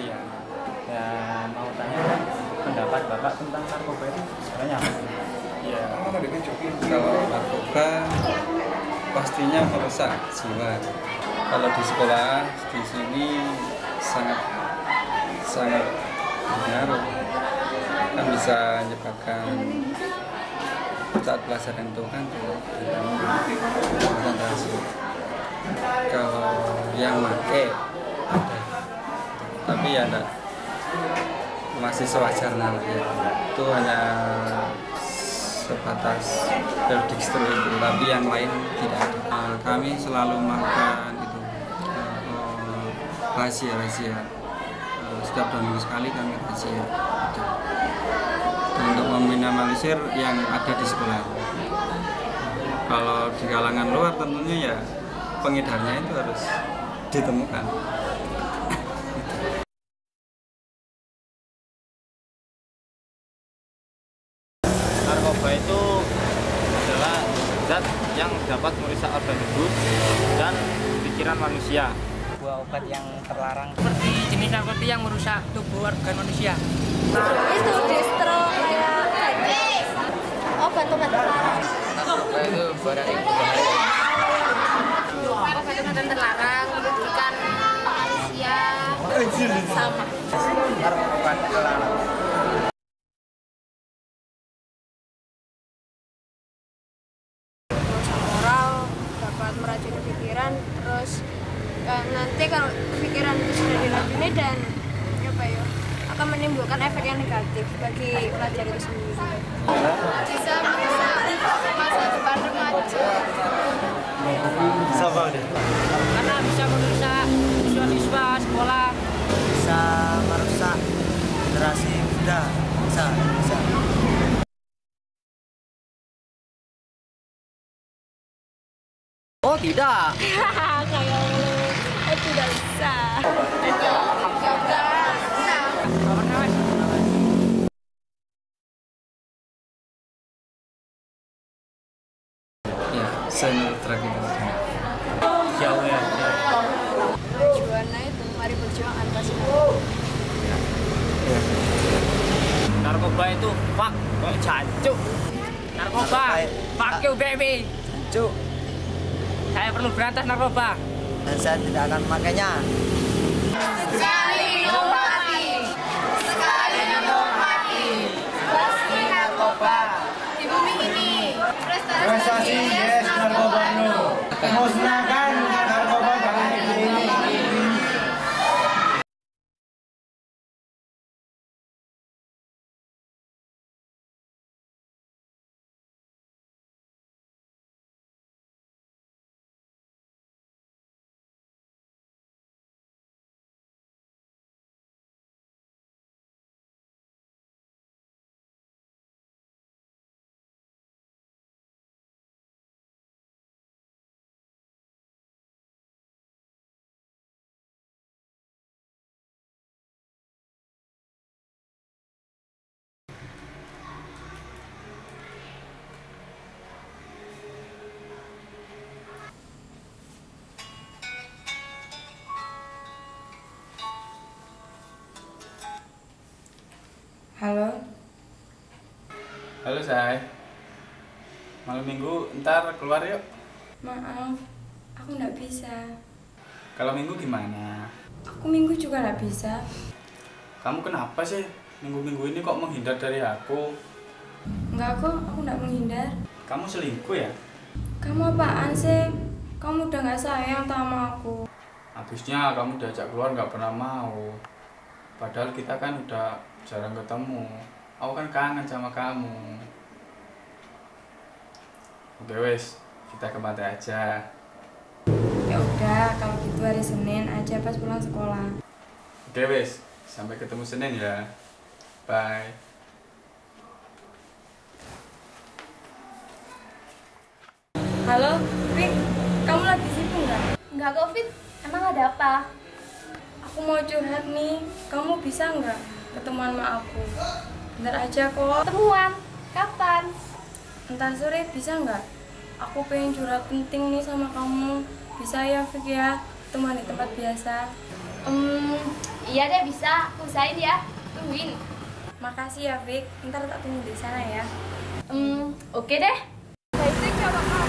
sih ya. Ya mau tanya kan pendapat bapak tentang narkoba itu sebenarnya apa? Ya, kalau narkoba pastinya merusak jiwa. Kalau di sekolah di sini sangat sangat berpengaruh kan bisa menyebabkan saat pelajaran itu kan konsentrasi. Kalau yang ada, tapi ya enggak masih sewajarnya ya. Itu hanya sebatas itu, tapi yang lain tidak ada. Nah, kami selalu melakukan itu eh, rahasia-rahasia. Eh, Setiap dua minggu sekali kami rahasia. Itu. Untuk meminimalisir yang ada di sekolah. Kalau di kalangan luar tentunya ya pengedarnya itu harus ditemukan. Itu adalah zat yang dapat merusak organ tubuh dan pikiran manusia. sebuah obat yang terlarang. Seperti jenis narkotika yang merusak tubuh organ manusia. itu distro kayak obat-obat terlarang. Narkoba itu barang yang berbahaya obat-obatan terlarang merugikan manusia. sama. Narkoba terlarang moral dapat pikiran terus eh, nanti kalau pikiran itu sudah diracuni dan apa ya akan menimbulkan efek yang negatif bagi pelajar itu sendiri. Bisa masa depan remaja Karena bisa merusak siswa-siswa sekolah. bisa merusak generasi muda. Bisa bisa tidak. lu tidak bisa ya saya terakhir. Jauh ya. jauh. tujuannya itu mari berjuang atasi narkoba. Narkoba itu fuck, jancuk. Narkoba. Fuck you baby. cuk Saya perlu berantas narkoba. dan saya tidak akan memakainya. Sekali minum mati sekali minum mati Basi narkoba. Di bumi ini prestasi Halo. Malam minggu ntar keluar yuk. maaf, aku nggak bisa. Kalau minggu gimana? Aku minggu juga nggak bisa. Kamu kenapa sih? Minggu-minggu ini kok menghindar dari aku? Enggak kok, aku nggak menghindar. Kamu selingkuh ya? Kamu apaan sih? Kamu udah nggak sayang sama aku. Habisnya kamu diajak keluar nggak pernah mau. Padahal kita kan udah jarang ketemu. Aku kan kangen sama kamu. Oke wes, kita ke pantai aja. Ya udah, kalau gitu hari Senin aja pas pulang sekolah. Oke wes, sampai ketemu Senin ya. Bye. Halo, Fit, kamu lagi sibuk nggak? Enggak covid, emang ada apa? Aku mau curhat nih, kamu bisa nggak ketemuan sama aku? Bentar aja kok. Temuan, kapan? Ntar sore bisa nggak? Aku pengen curhat penting nih sama kamu. Bisa ya, Fik ya? Teman di tempat biasa. Hmm, iya deh bisa. Usahain ya. Tungguin. Makasih ya, Vic. Ntar tak tunggu di sana ya. Hmm, oke deh. Baik kalau